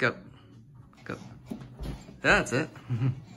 Go. Go. That's it.